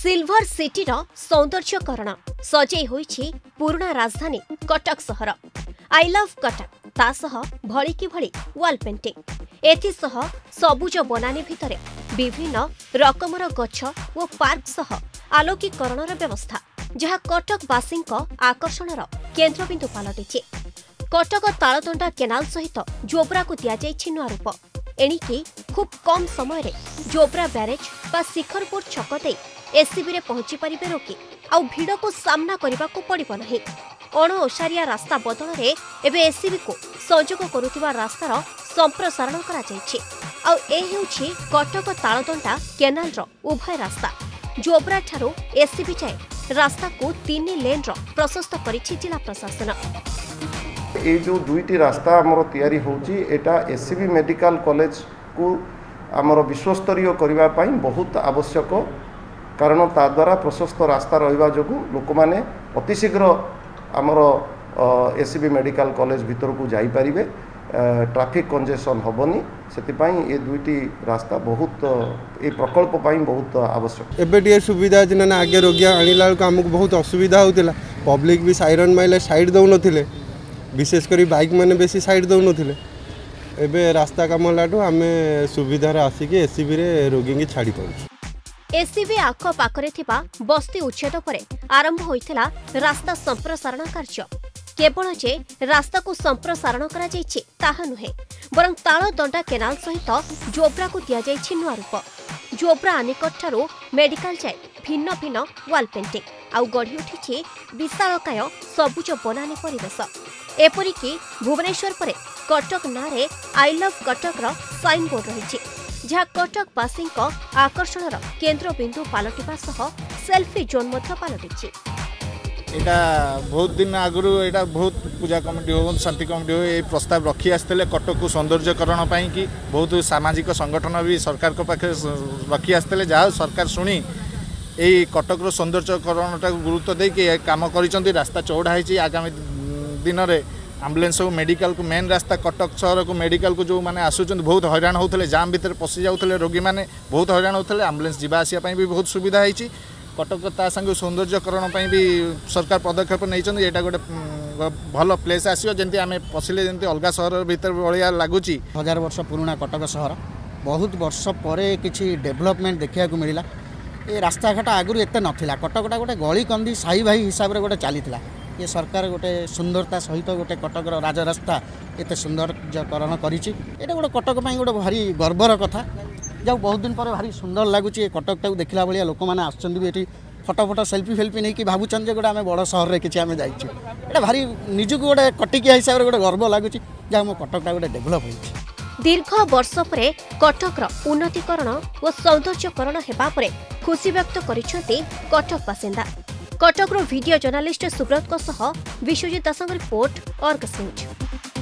silver ସିଟିର ସୌନ୍ଦର୍ଯ୍ୟକରଣ ସଜେଇ ହୋଇଛି ପୁରୁଣା ରାଜଧାନୀ କଟକ ସହର ଆଇ ଲଭ୍ କଟକ ତା ସହ ଭଳିକି ଭଳି ୱାଲ୍ ପେଣ୍ଟିଂ ଏଥିସହ ସବୁଜ ବନାନୀ ଭିତରେ ବିଭିନ୍ନ ରକମର ଗଛ ଓ ପାର୍କ ସହ ଆଲୋକୀକରଣର ବ୍ୟବସ୍ଥା ଯାହା କଟକବାସୀଙ୍କ ଆକର୍ଷଣର କେନ୍ଦ୍ରବିନ୍ଦୁ ପାଲଟିଛି କଟକ ତାଳଦଣ୍ଡା କେନାଲ ସହିତ ଜୋବ୍ରାକୁ ଦିଆଯାଇଛି ନୂଆ ରୂପ ଏଣିକି খুব কম সময়ের জোব্রা ব্যারেজ বা শিখরপুর ছক দেই এসসিবিরে পৌঁছি পারিবে রোগী আউ ভিড়কু সামনা করিবাকু পড়িব নাহিঁ অণওসারিয়া রাস্তা বদলরে এবে এসসিবিকু সংযোগ করুথিবা রাস্তার সম্প্রসারণ করা যাইছে আউ এ হেউছি কটক তালদণ্ডা কেনালর উভয় রাস্তা জোব্রা ঠারু এসসিবি যায় রাস্তাকু তিন লেনর প্রশস্ত করেছে জেলা প্রশাসন এই যে দুইটি রাস্তা আমার তৈরি হচ্ছে এটা এসসিবি মেডিকাল কলেজ କୁ ଆମର ବିଶ୍ୱସ୍ତରୀୟ କରିବା ପାଇଁ ବହୁତ ଆବଶ୍ୟକ କାରଣ ତାଦ୍ୱାରା ପ୍ରଶସ୍ତ ରାସ୍ତା ରହିବା ଯୋଗୁଁ ଲୋକମାନେ ଅତି ଶୀଘ୍ର ଆମର S C B medical college ଭିତରକୁ ଯାଇପାରିବେ ଟ୍ରାଫିକ୍ କଞ୍ଜେସନ୍ ହେବନି ସେଥିପାଇଁ ଏ ଦୁଇଟି ରାସ୍ତା ବହୁତ ଏ ପ୍ରକଳ୍ପ ପାଇଁ ବହୁତ ଆବଶ୍ୟକ ଏବେ ଟିକେ ସୁବିଧା ଅଛି ନା ଆଗେ ରୋଗୀ ଆଣିଲା ବେଳକୁ ଆମକୁ ବହୁତ ଅସୁବିଧା ହେଉଥିଲା ପବ୍ଲିକ୍ ବି ସାଇରନ୍ ମାଇଲେ ସାଇଡ଼୍ ଦେଉନଥିଲେ ବିଶେଷ କରି ବାଇକ୍ ମାନେ ବେଶୀ ସାଇଡ଼୍ ଦେଉନଥିଲେ ଏବେ ରାସ୍ତା କାମ ହେଲାଠୁ ଆମେ ସୁବିଧାରେ ଆସିକି ଏସ୍ସିବିରେ ରୋଗୀଙ୍କୁ ଛାଡ଼ିପାରୁଛୁ ଏସ୍ସିବି ଆଖପାଖରେ ଥିବା ବସ୍ତି ଉଚ୍ଛେଦ ପରେ ଆରମ୍ଭ ହୋଇଥିଲା ରାସ୍ତା ସମ୍ପ୍ରସାରଣ କାର୍ଯ୍ୟ କେବଳ ଯେ ରାସ୍ତାକୁ ସମ୍ପ୍ରସାରଣ କରାଯାଇଛି ତାହା ନୁହେଁ ବରଂ ତାଳଦଣ୍ଡା କେନାଲ ସହିତ ଜୋବ୍ରାକୁ ଦିଆଯାଇଛି ନୂଆ ରୂପ ଜୋବ୍ରା ଆନିକଟଠାରୁ ମେଡିକାଲ ଯାଏ ଭିନ୍ନ ଭିନ୍ନ ୱାଲ୍ ପେଣ୍ଟିଂ ଆଉ ଗଢ଼ି ଉଠିଛି ବିଶାଳକାୟ ସବୁଜ ବନାନୀ ପରିବେଶ ଏପରିକି ଭୁବନେଶ୍ୱର ପରେ କଟକ ନାଁରେ ଆଇ ଲଭ୍ କଟକର ସାଇନ୍ବୋର୍ଡ ରହିଛି ଯାହା କଟକବାସୀଙ୍କ ଆକର୍ଷଣର କେନ୍ଦ୍ରବିନ୍ଦୁ ପାଲଟିବା ସହ ସେଲ୍ଫି ଜୋନ୍ ମଧ୍ୟ ପାଲଟିଛି এটা বহুত দিন আগর এটা বহুত পূজা কমিটি হো শান্তি কমিটি হো এই প্রস্তাব রক্ষি আসলে কটকু সৌন্দর্যকরণ পাইকি বহুত সামাজিক সংগঠন বি সরকার পাখে রক্ষি আসলে যা ସରକାର ଶୁଣି এই কটকর সৌন্দর্যকরণটাকে গুরুত্ব দিয়ে কাম করেছেন রাস্তা চৌড়া হয়েছে আগামী দিনরে আম্বুলেন্স হো মেডিকাল মেন রাস্তা কটক সহরক মেডিকাল যে মানে আসুচার বহুত হইরাণ হোলে জাম ভিতরে পশি যাওলে রোগী মানে বহুত হইরাণ হোলে আম্বুলেন্স যা আসা বহুত সুবিধা হয়েছে কটক তা সাংে সৌন্দর্যকরণ বি সরকার পদক্ষেপ নিয়েছেন এটা গোটে ভাল প্লেস আসবে যে আমি পশিলে যেমনি অলগা সহর ভিতরে ভাইয়া লাগুচি হাজার বর্ষ পুরোনা কটক সহর বহুত বর্ষ পরে কিছু ডেভেলপমেন্ট দেখা মিলা ଏ ରାସ୍ତାଘାଟ ଆଗରୁ ଏତେ ନଥିଲା କଟକଟା ଗୋଟେ ଗଳିକନ୍ଦି ସାହି ଭାଇ ହିସାବରେ ଗୋଟେ ଚାଲିଥିଲା ଏ ସରକାର ଗୋଟେ ସୁନ୍ଦରତା ସହିତ ଗୋଟେ କଟକର ରାଜରାସ୍ତା ଏତେ ସୌନ୍ଦର୍ଯ୍ୟକରଣ କରିଛି ଏଇଟା ଗୋଟେ କଟକ ପାଇଁ ଗୋଟେ ଭାରି ଗର୍ବର କଥା ଯାଉ ବହୁତ ଦିନ ପରେ ଭାରି ସୁନ୍ଦର ଲାଗୁଛି ଏ କଟକଟାକୁ ଦେଖିଲା ଭଳିଆ ଲୋକମାନେ ଆସୁଛନ୍ତି ବି ଏଠି ଫଟୋ ଫଟୋ ସେଲ୍ଫି ଫେଲ୍ଫି ନେଇକି ଭାବୁଛନ୍ତି ଯେ ଗୋଟେ ଆମେ ବଡ଼ ସହରରେ କିଛି ଆମେ ଯାଇଛୁ ଏଇଟା ଭାରି ନିଜକୁ ଗୋଟେ କଟିକିଆ ହିସାବରେ ଗୋଟେ ଗର୍ବ ଲାଗୁଛି ଯାହା ମୋ କଟକଟା ଗୋଟେ ଡେଭଲପ୍ ହୋଇଛି ଦୀର୍ଘ ବର୍ଷ ପରେ କଟକର ଉନ୍ନତିକରଣ ଓ ସୌନ୍ଦର୍ଯ୍ୟକରଣ ହେବା ପରେ ଖୁସି ବ୍ୟକ୍ତ କରିଛନ୍ତି କଟକ ବାସିନ୍ଦା କଟକରୁ ଭିଡିଓ ଜର୍ଣ୍ଣାଲିଷ୍ଟ ସୁବ୍ରତଙ୍କ ସହ ବିଶ୍ୱଜିତ ଦାସଙ୍କ ରିପୋର୍ଟ ଅର୍ଗସ୍ ନ୍ୟୁଜ୍